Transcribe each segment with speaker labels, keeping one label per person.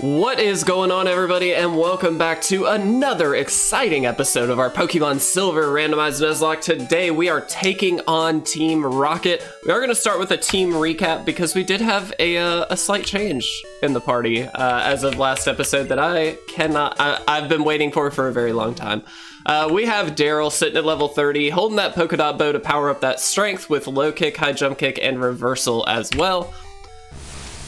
Speaker 1: What is going on, everybody, and welcome back to another exciting episode of our Pokemon Silver Randomized Nuzlocke. Today, we are taking on Team Rocket. We are going to start with a team recap because we did have a, uh, a slight change in the party uh, as of last episode that I cannot, I, I've been waiting for for a very long time. Uh, we have Daryl sitting at level 30, holding that polka dot bow to power up that strength with low kick, high jump kick, and reversal as well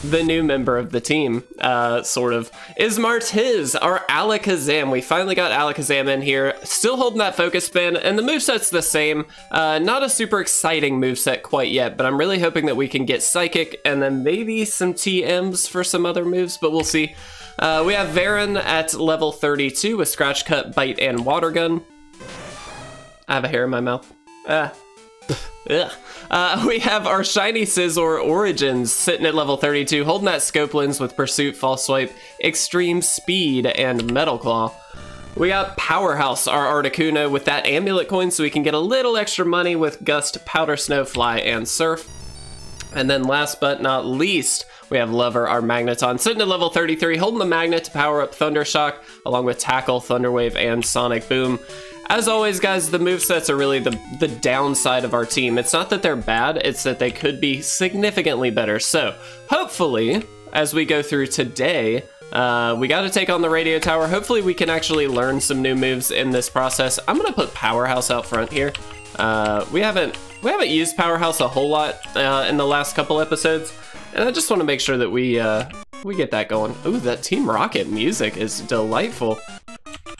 Speaker 1: the new member of the team, uh, sort of, is Martiz, our Alakazam. We finally got Alakazam in here, still holding that focus spin, and the moveset's the same. Uh, not a super exciting moveset quite yet, but I'm really hoping that we can get Psychic and then maybe some TMs for some other moves, but we'll see. Uh, we have Varon at level 32 with Scratch Cut, Bite, and Water Gun. I have a hair in my mouth. Ah. Uh, we have our Shiny Scizor Origins sitting at level 32, holding that Scope Lens with Pursuit, False Swipe, Extreme Speed, and Metal Claw. We got Powerhouse, our Articuno, with that Amulet coin so we can get a little extra money with Gust, Powder Snow, Fly, and Surf. And then last but not least, we have Lover, our Magneton, sitting at level 33, holding the Magnet to power up Thunder Shock, along with Tackle, Thunder Wave, and Sonic Boom. As always, guys, the movesets are really the, the downside of our team. It's not that they're bad, it's that they could be significantly better. So, hopefully, as we go through today, uh, we got to take on the radio tower. Hopefully we can actually learn some new moves in this process. I'm gonna put Powerhouse out front here. Uh, we haven't we haven't used Powerhouse a whole lot uh, in the last couple episodes, and I just want to make sure that we uh, we get that going. Ooh, that Team Rocket music is delightful.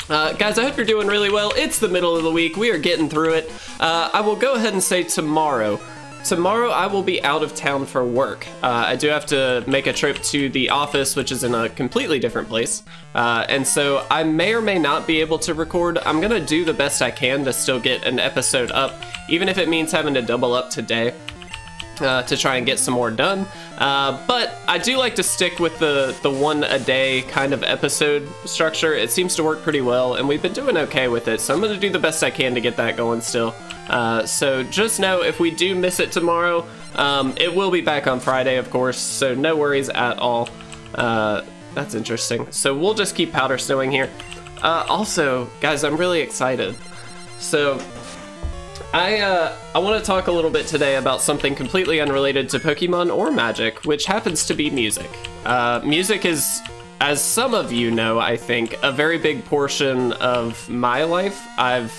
Speaker 1: Uh, guys, I hope you're doing really well. It's the middle of the week. We are getting through it. Uh, I will go ahead and say tomorrow. Tomorrow I will be out of town for work. Uh, I do have to make a trip to the office, which is in a completely different place. Uh, and so I may or may not be able to record. I'm going to do the best I can to still get an episode up, even if it means having to double up today uh, to try and get some more done. Uh, but I do like to stick with the, the one a day kind of episode structure. It seems to work pretty well, and we've been doing okay with it, so I'm going to do the best I can to get that going still. Uh, so just know if we do miss it tomorrow, um, it will be back on Friday, of course, so no worries at all. Uh, that's interesting. So we'll just keep powder snowing here. Uh, also, guys, I'm really excited. So I uh, I want to talk a little bit today about something completely unrelated to Pokemon or Magic, which happens to be music. Uh, music is, as some of you know, I think, a very big portion of my life. I've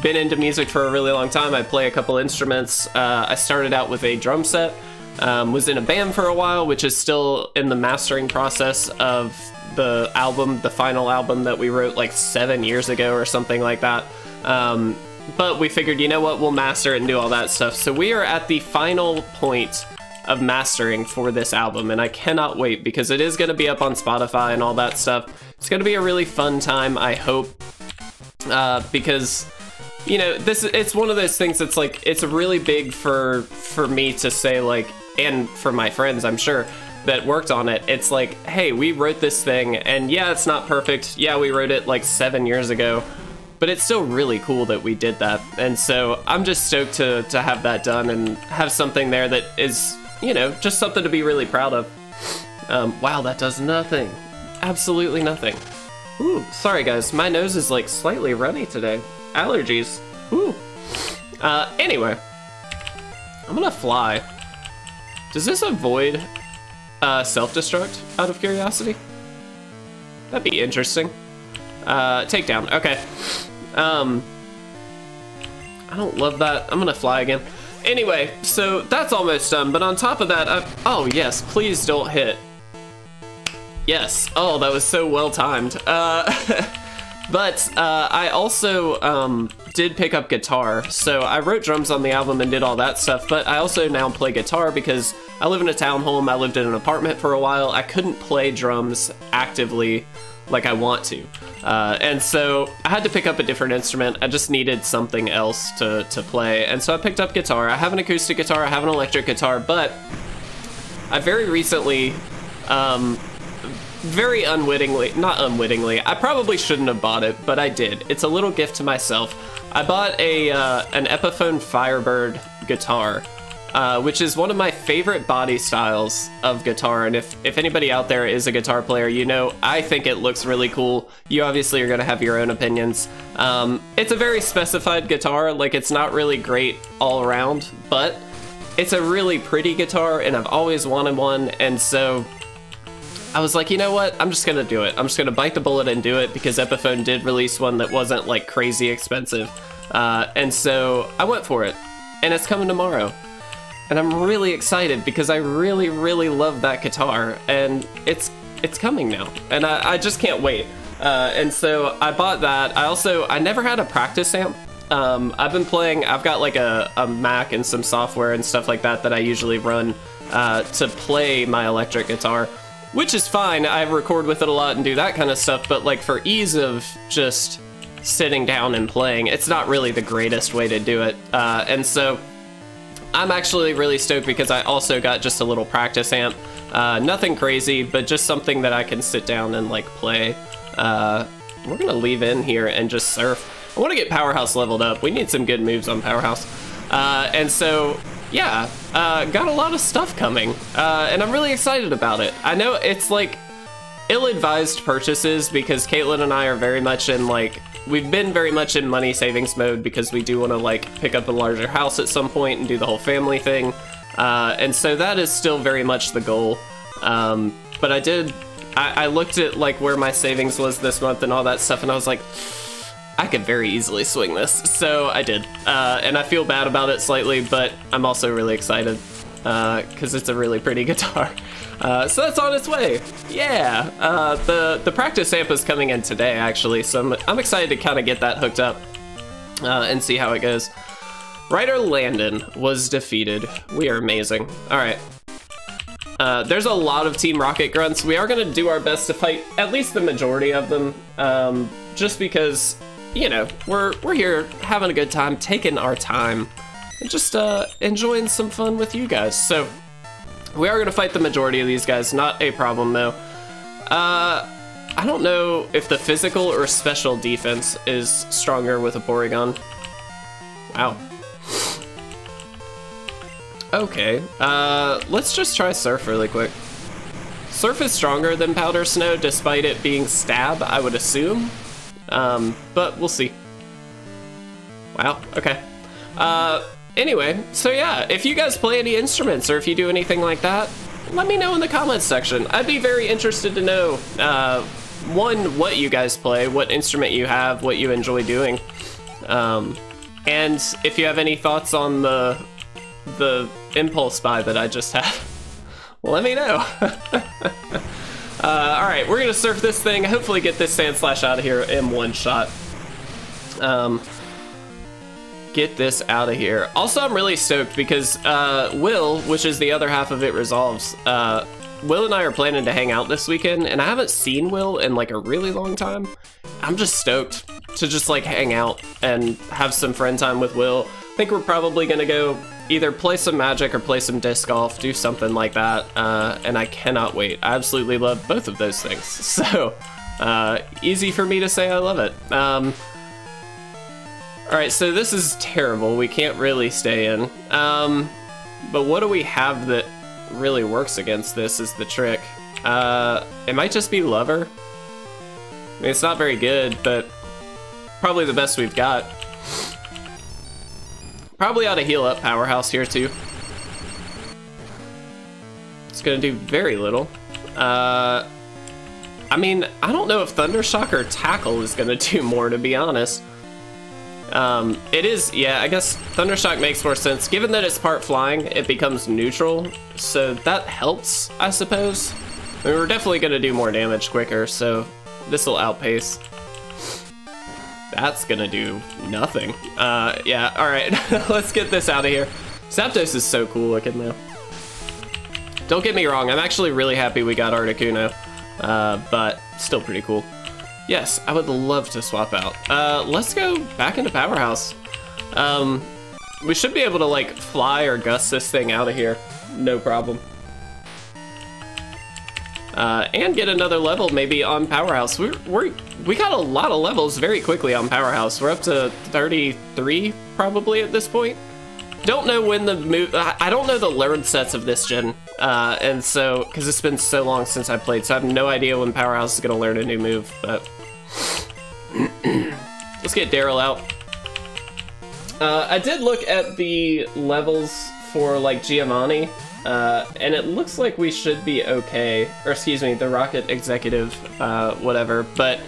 Speaker 1: been into music for a really long time. I play a couple instruments. Uh, I started out with a drum set, um, was in a band for a while, which is still in the mastering process of the album, the final album that we wrote like seven years ago or something like that. Um, but we figured, you know what, we'll master it and do all that stuff. So we are at the final point of mastering for this album, and I cannot wait because it is going to be up on Spotify and all that stuff. It's going to be a really fun time, I hope, uh, because you know this it's one of those things that's like it's really big for for me to say like and for my friends i'm sure that worked on it it's like hey we wrote this thing and yeah it's not perfect yeah we wrote it like seven years ago but it's still really cool that we did that. And so I'm just stoked to, to have that done and have something there that is, you know, just something to be really proud of. Um, wow, that does nothing. Absolutely nothing. Ooh, sorry guys, my nose is like slightly runny today. Allergies. Ooh. Uh, anyway, I'm gonna fly. Does this avoid uh, self-destruct out of curiosity? That'd be interesting. Uh, takedown, okay. Um, I don't love that. I'm gonna fly again. Anyway, so that's almost done, but on top of that, I, oh yes, please don't hit. Yes, oh, that was so well timed. Uh, but uh, I also um, did pick up guitar, so I wrote drums on the album and did all that stuff, but I also now play guitar because I live in a townhome, I lived in an apartment for a while, I couldn't play drums actively like I want to. Uh, and so I had to pick up a different instrument. I just needed something else to, to play. And so I picked up guitar. I have an acoustic guitar, I have an electric guitar, but I very recently, um, very unwittingly, not unwittingly, I probably shouldn't have bought it, but I did. It's a little gift to myself. I bought a uh, an Epiphone Firebird guitar uh, which is one of my favorite body styles of guitar. And if, if anybody out there is a guitar player, you know I think it looks really cool. You obviously are going to have your own opinions. Um, it's a very specified guitar, like it's not really great all around, but it's a really pretty guitar and I've always wanted one. And so I was like, you know what? I'm just gonna do it. I'm just gonna bite the bullet and do it because Epiphone did release one that wasn't like crazy expensive. Uh, and so I went for it. And it's coming tomorrow. And I'm really excited because I really, really love that guitar. And it's it's coming now. And I, I just can't wait. Uh, and so I bought that. I also, I never had a practice amp. Um, I've been playing, I've got like a, a Mac and some software and stuff like that that I usually run uh, to play my electric guitar which is fine. I record with it a lot and do that kind of stuff, but like for ease of just sitting down and playing, it's not really the greatest way to do it. Uh, and so I'm actually really stoked because I also got just a little practice amp. Uh, nothing crazy, but just something that I can sit down and like play. Uh, we're gonna leave in here and just surf. I want to get Powerhouse leveled up. We need some good moves on Powerhouse. Uh, and so yeah, uh, got a lot of stuff coming, uh, and I'm really excited about it. I know it's like ill-advised purchases because Caitlin and I are very much in like we've been very much in money savings mode because we do want to like pick up a larger house at some point and do the whole family thing, uh, and so that is still very much the goal. Um, but I did, I, I looked at like where my savings was this month and all that stuff, and I was like I could very easily swing this, so I did. Uh, and I feel bad about it slightly, but I'm also really excited because uh, it's a really pretty guitar. Uh, so that's on its way. Yeah, uh, the the practice amp is coming in today actually, so I'm, I'm excited to kind of get that hooked up uh, and see how it goes. Ryder Landon was defeated. We are amazing. All right. Uh, there's a lot of Team Rocket grunts. We are going to do our best to fight at least the majority of them, um, just because you know, we're we're here having a good time, taking our time, and just uh, enjoying some fun with you guys. So we are gonna fight the majority of these guys, not a problem though. Uh, I don't know if the physical or special defense is stronger with a Porygon. Wow. Okay, uh, let's just try Surf really quick. Surf is stronger than Powder Snow despite it being Stab, I would assume. Um, but we'll see. Wow, okay. Uh, anyway, so yeah, if you guys play any instruments or if you do anything like that, let me know in the comments section. I'd be very interested to know, uh, one, what you guys play, what instrument you have, what you enjoy doing. Um, and if you have any thoughts on the, the impulse buy that I just had, let me know. Uh, all right, we're gonna surf this thing, hopefully get this Sandslash out of here in one shot. Um, get this out of here. Also, I'm really stoked because uh, Will, which is the other half of It Resolves, uh, Will and I are planning to hang out this weekend, and I haven't seen Will in like a really long time. I'm just stoked to just like hang out and have some friend time with Will. I think we're probably gonna go either play some Magic or play some disc golf, do something like that, uh, and I cannot wait. I absolutely love both of those things. So, uh, easy for me to say I love it. Um, Alright, so this is terrible. We can't really stay in. Um, but what do we have that really works against this is the trick. Uh, it might just be Lover. I mean, it's not very good, but probably the best we've got. Probably ought to heal up Powerhouse here too. It's gonna do very little. Uh, I mean, I don't know if Thundershock or Tackle is gonna do more, to be honest. Um, it is, yeah, I guess Thundershock makes more sense. Given that it's part flying, it becomes neutral, so that helps, I suppose. I mean, we're definitely gonna do more damage quicker, so this will outpace. That's gonna do nothing. Uh, yeah, alright, let's get this out of here. Zapdos is so cool looking though. Don't get me wrong, I'm actually really happy we got Articuno, uh, but still pretty cool. Yes, I would love to swap out. Uh, let's go back into Powerhouse. Um, we should be able to like fly or gust this thing out of here, no problem uh, and get another level maybe on Powerhouse. We're, we're, we got a lot of levels very quickly on Powerhouse. We're up to 33 probably at this point. don't know when the move. I don't know the learn sets of this gen, uh, and so because it's been so long since I played, so I have no idea when Powerhouse is gonna learn a new move. But let's get Daryl out. Uh, I did look at the levels for like Giovanni, uh, and it looks like we should be okay. Or excuse me, the Rocket Executive, uh, whatever. But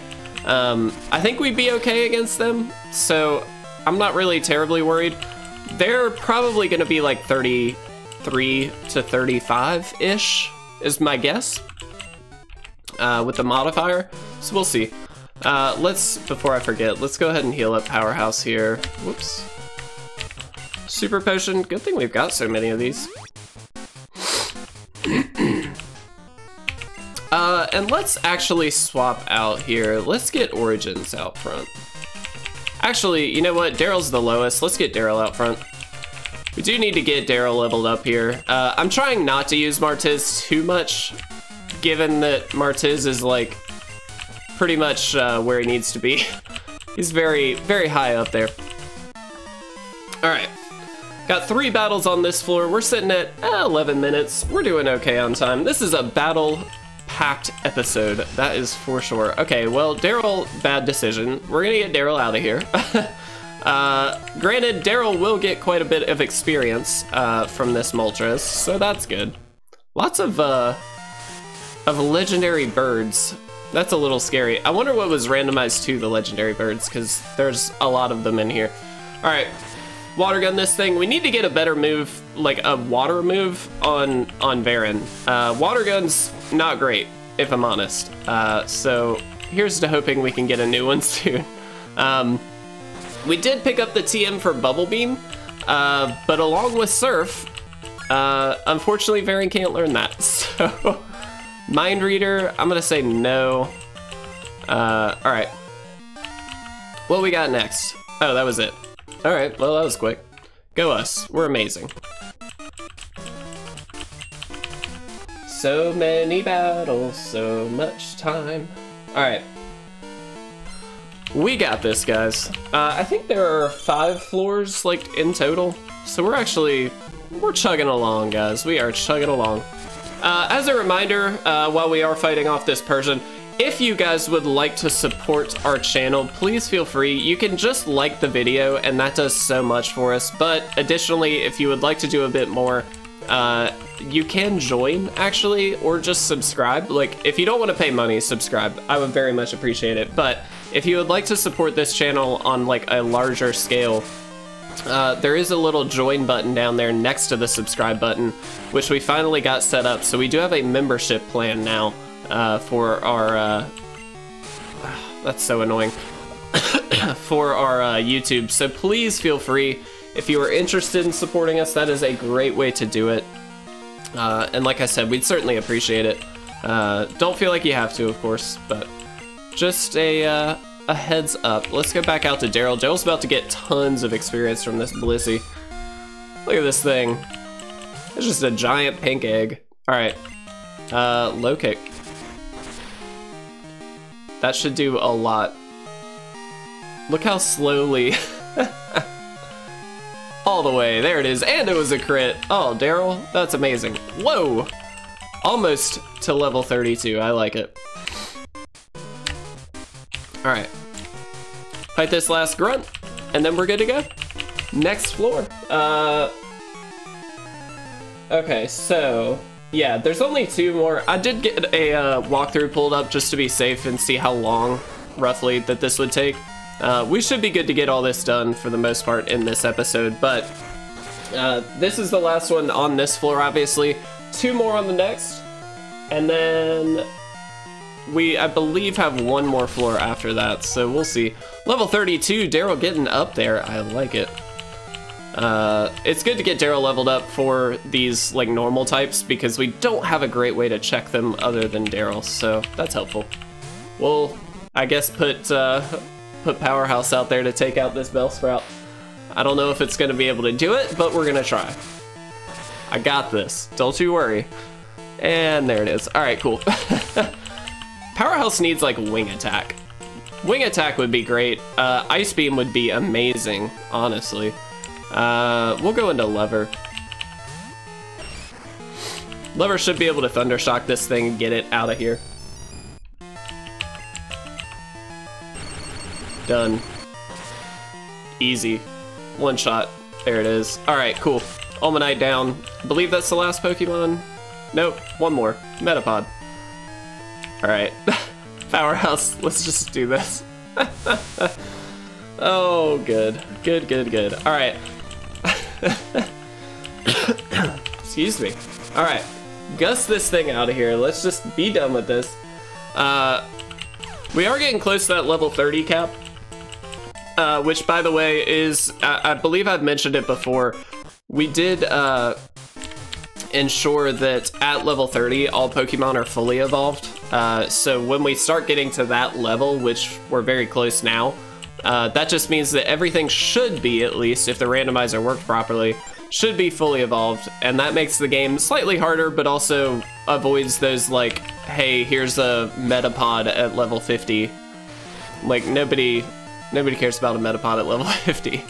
Speaker 1: um, I think we'd be okay against them, so I'm not really terribly worried. They're probably going to be like 33 to 35-ish, is my guess, uh, with the modifier. So we'll see. Uh, let's, before I forget, let's go ahead and heal up Powerhouse here. Whoops. Super Potion, good thing we've got so many of these. uh, and let's actually swap out here. Let's get Origins out front. Actually, you know what? Daryl's the lowest. Let's get Daryl out front. We do need to get Daryl leveled up here. Uh, I'm trying not to use Martiz too much, given that Martiz is like pretty much uh, where he needs to be. He's very, very high up there. All right, got three battles on this floor. We're sitting at eh, 11 minutes. We're doing okay on time. This is a battle packed episode, that is for sure. Okay, well, Daryl, bad decision. We're gonna get Daryl out of here. uh, granted, Daryl will get quite a bit of experience uh, from this Moltres, so that's good. Lots of, uh, of legendary birds. That's a little scary. I wonder what was randomized to the legendary birds, because there's a lot of them in here. All right, water gun this thing. We need to get a better move, like a water move on on Varen. Uh, water gun's not great, if I'm honest. Uh, so here's to hoping we can get a new one soon. Um, we did pick up the TM for Bubble Beam, uh, but along with Surf, uh, unfortunately Varen can't learn that. So Mind Reader, I'm gonna say no. Uh, all right. What we got next? Oh, that was it. All right, well, that was quick. Go us, we're amazing. So many battles, so much time. All right. We got this, guys. Uh, I think there are five floors, like, in total. So we're actually, we're chugging along, guys. We are chugging along. Uh, as a reminder, uh, while we are fighting off this Persian, if you guys would like to support our channel, please feel free. You can just like the video, and that does so much for us. But additionally, if you would like to do a bit more, uh, you can join, actually, or just subscribe. Like, if you don't want to pay money, subscribe. I would very much appreciate it. But if you would like to support this channel on, like, a larger scale, uh, there is a little join button down there next to the subscribe button, which we finally got set up. So we do have a membership plan now uh, for our, uh, that's so annoying, for our uh, YouTube. So please feel free, if you are interested in supporting us, that is a great way to do it. Uh, and like I said, we'd certainly appreciate it. Uh, don't feel like you have to, of course, but just a, uh, a heads up. Let's go back out to Daryl. Daryl's about to get tons of experience from this Blissey. Look at this thing. It's just a giant pink egg. All right, uh, low kick. That should do a lot. Look how slowly. All the way, there it is, and it was a crit. Oh, Daryl, that's amazing. Whoa! Almost to level 32, I like it. All right. Fight this last grunt, and then we're good to go. Next floor. Uh, okay, so yeah, there's only two more. I did get a uh, walkthrough pulled up just to be safe and see how long, roughly, that this would take. Uh, we should be good to get all this done for the most part in this episode, but uh, this is the last one on this floor, obviously. Two more on the next, and then we, I believe, have one more floor after that, so we'll see. Level 32, Daryl getting up there. I like it. Uh, it's good to get Daryl leveled up for these like normal types because we don't have a great way to check them other than Daryl, so that's helpful. We'll, I guess, put uh, put Powerhouse out there to take out this Bellsprout. I don't know if it's gonna be able to do it, but we're gonna try. I got this, don't you worry. And there it is. All right, cool. Powerhouse needs like wing attack. Wing attack would be great. Uh, Ice Beam would be amazing, honestly. Uh, we'll go into Lever. Lever should be able to Thundershock this thing and get it out of here. Done. Easy. One shot. There it is. Alright, cool. Omanyte down. I believe that's the last Pokemon. Nope, one more. Metapod. Alright. Powerhouse, let's just do this. oh, good. Good, good, good. Alright. Excuse me. Alright. Gust this thing out of here. Let's just be done with this. Uh, we are getting close to that level 30 cap. Uh, which, by the way, is, I, I believe I've mentioned it before. We did uh, ensure that at level 30, all Pokemon are fully evolved. Uh, so when we start getting to that level, which we're very close now, uh, that just means that everything should be, at least, if the randomizer worked properly, should be fully evolved. And that makes the game slightly harder, but also avoids those, like, hey, here's a Metapod at level 50. Like, nobody Nobody cares about a Metapod at level 50.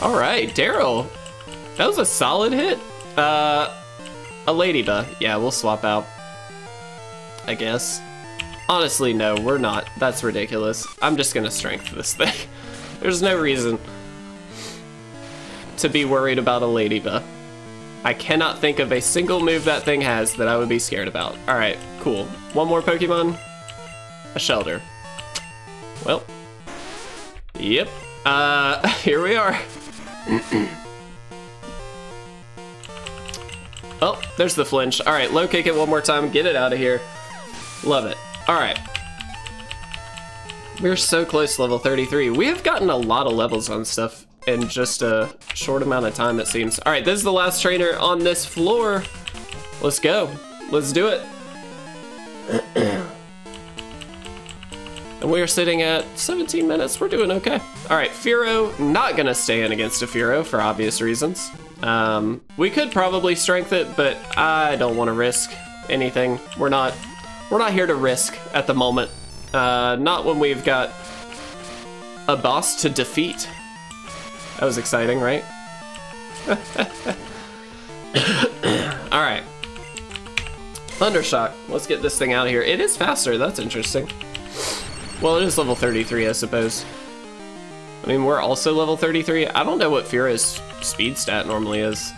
Speaker 1: All right, Daryl. That was a solid hit. Uh, a Ladybug. Yeah, we'll swap out. I guess. Honestly, no, we're not. That's ridiculous. I'm just gonna strength this thing. There's no reason to be worried about a Ladybug. I cannot think of a single move that thing has that I would be scared about. Alright, cool. One more Pokemon. A Shellder. Well, Yep. Uh, here we are. oh, there's the flinch. All right, low kick it one more time. Get it out of here. Love it. All right. We're so close to level 33. We have gotten a lot of levels on stuff in just a short amount of time, it seems. All right, this is the last trainer on this floor. Let's go. Let's do it. And we are sitting at 17 minutes. We're doing okay. All right, Fearow, not gonna stay in against a Fearow for obvious reasons. Um, we could probably strength it, but I don't want to risk anything. We're not, we're not here to risk at the moment. Uh, not when we've got a boss to defeat. That was exciting, right? All right. Thundershock. Let's get this thing out of here. It is faster. That's interesting. Well, it is level 33, I suppose. I mean, we're also level 33. I don't know what Fearow's speed stat normally is.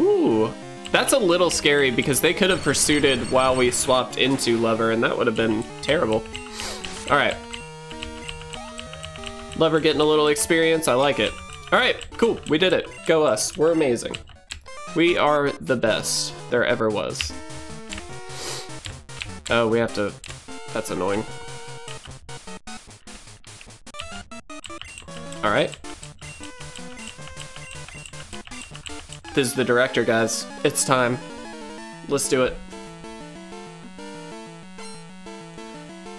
Speaker 1: Ooh, that's a little scary because they could have pursued it while we swapped into Lever, and that would have been terrible. All right. Lever getting a little experience. I like it. All right, cool. We did it. Go us. We're amazing. We are the best there ever was. Oh, we have to... That's annoying. Alright. This is the director, guys. It's time. Let's do it.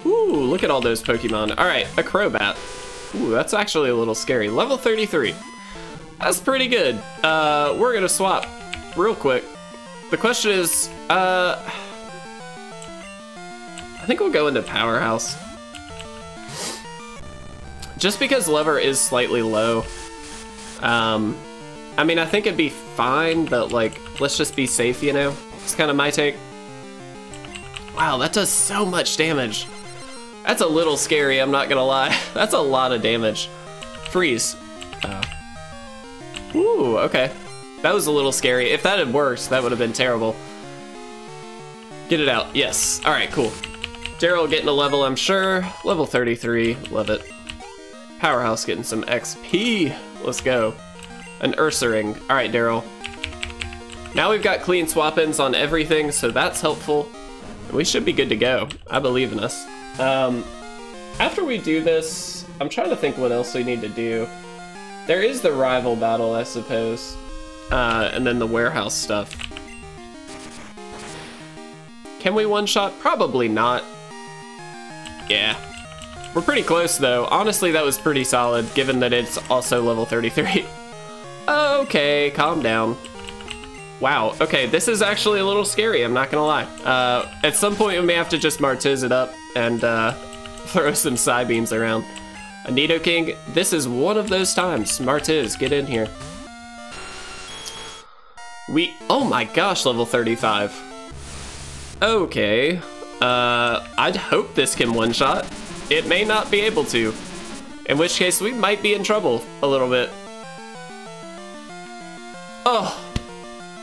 Speaker 1: Ooh, look at all those Pokemon. Alright, a Crobat. Ooh, that's actually a little scary. Level 33. That's pretty good. Uh, we're gonna swap real quick. The question is, uh... I think we'll go into Powerhouse. Just because lever is slightly low, um, I mean, I think it'd be fine, but like, let's just be safe, you know? It's kind of my take. Wow, that does so much damage. That's a little scary, I'm not gonna lie. That's a lot of damage. Freeze. Uh, ooh, okay. That was a little scary. If that had worked, that would have been terrible. Get it out, yes. All right, cool. Daryl getting a level, I'm sure. Level 33, love it. Powerhouse getting some XP. Let's go. An Ursaring. All right, Daryl. Now we've got clean swap-ins on everything, so that's helpful. We should be good to go. I believe in us. Um, after we do this, I'm trying to think what else we need to do. There is the rival battle, I suppose. Uh, and then the warehouse stuff. Can we one-shot? Probably not. Yeah, we're pretty close though. Honestly, that was pretty solid given that it's also level 33. okay, calm down. Wow, okay, this is actually a little scary, I'm not gonna lie. Uh, at some point we may have to just Martiz it up and uh, throw some Psybeams around. A Nidoking, this is one of those times. Martiz, get in here. We, oh my gosh, level 35. Okay, uh, I'd hope this can one-shot. It may not be able to. In which case, we might be in trouble a little bit. Oh,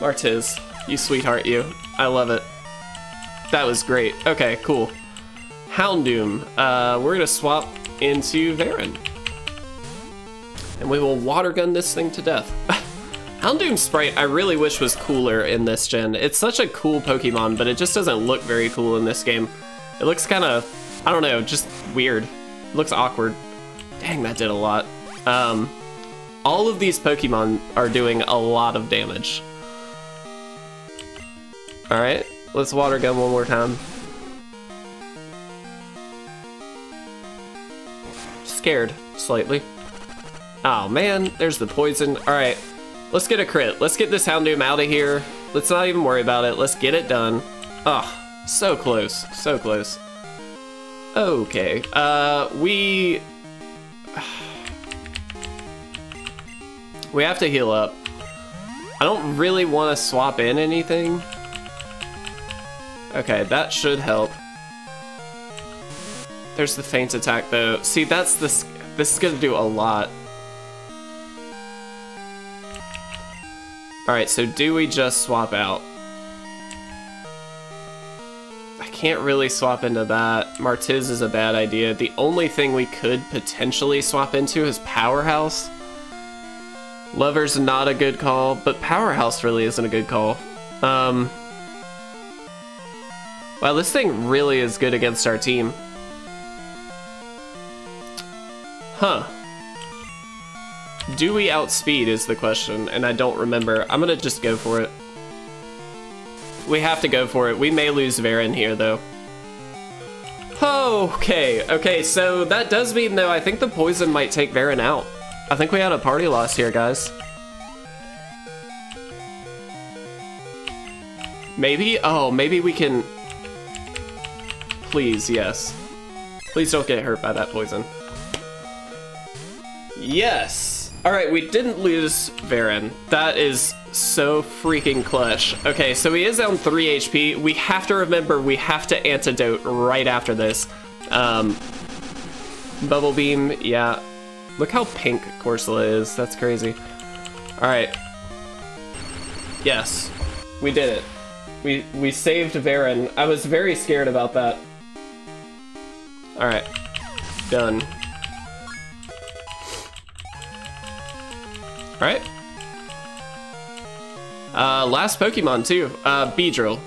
Speaker 1: Martiz, you sweetheart, you. I love it. That was great. Okay, cool. Houndoom, uh, we're gonna swap into Varen. And we will water gun this thing to death. Houndoom Sprite I really wish was cooler in this gen. It's such a cool Pokemon, but it just doesn't look very cool in this game. It looks kind of, I don't know, just weird. It looks awkward. Dang, that did a lot. Um, all of these Pokemon are doing a lot of damage. Alright, let's water gun one more time. Scared, slightly. Oh man, there's the poison. Alright, let's get a crit. Let's get this Houndoom out of here. Let's not even worry about it. Let's get it done. Oh, so close, so close. Okay, uh, we... We have to heal up. I don't really want to swap in anything. Okay, that should help. There's the faint attack though. See, that's this. This is gonna do a lot. All right, so do we just swap out? I can't really swap into that. Martiz is a bad idea. The only thing we could potentially swap into is Powerhouse. Lover's not a good call, but Powerhouse really isn't a good call. Um, wow, this thing really is good against our team. Huh. Do we outspeed is the question, and I don't remember. I'm gonna just go for it. We have to go for it. We may lose Varen here, though. Okay, okay, so that does mean, though, I think the poison might take Varen out. I think we had a party loss here, guys. Maybe? Oh, maybe we can... Please, yes. Please don't get hurt by that poison. Yes! Alright, we didn't lose Varen. That is so freaking clutch. Okay, so he is down 3 HP. We have to remember we have to antidote right after this. Um, Bubble Beam, yeah. Look how pink Corsola is. That's crazy. Alright. Yes. We did it. We we saved Varen. I was very scared about that. Alright. Done. Alright. Uh, last Pokemon too. Uh, Beedrill.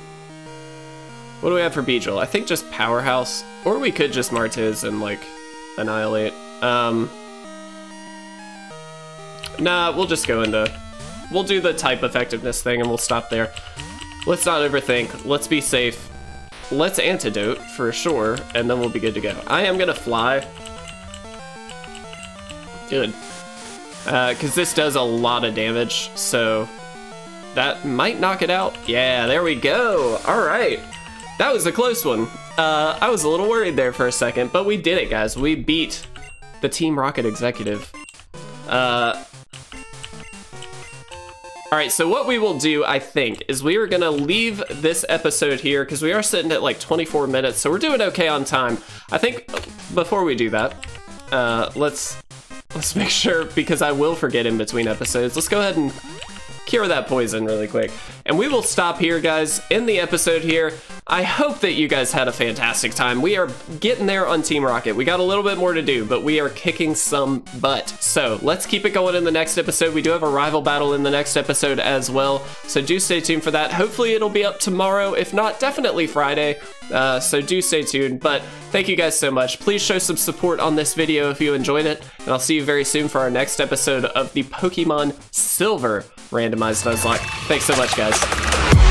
Speaker 1: What do we have for Beedrill? I think just Powerhouse. Or we could just Martiz and, like, Annihilate. Um, Nah, we'll just go into... We'll do the type effectiveness thing and we'll stop there. Let's not overthink. Let's be safe. Let's antidote for sure, and then we'll be good to go. I am gonna fly. Good. Because uh, this does a lot of damage, so that might knock it out. Yeah, there we go. All right. That was a close one. Uh, I was a little worried there for a second, but we did it, guys. We beat the Team Rocket executive. Uh, all right, so what we will do, I think, is we are gonna leave this episode here because we are sitting at like 24 minutes, so we're doing okay on time. I think before we do that, uh, let's let's make sure because I will forget in between episodes. Let's go ahead and cure that poison really quick. And we will stop here, guys, in the episode here. I hope that you guys had a fantastic time. We are getting there on Team Rocket. We got a little bit more to do, but we are kicking some butt. So let's keep it going in the next episode. We do have a rival battle in the next episode as well, so do stay tuned for that. Hopefully it'll be up tomorrow. If not, definitely Friday. Uh, so do stay tuned. But thank you guys so much. Please show some support on this video if you enjoyed it, and I'll see you very soon for our next episode of the Pokemon Silver randomized Nuzlocke. Thanks so much, guys.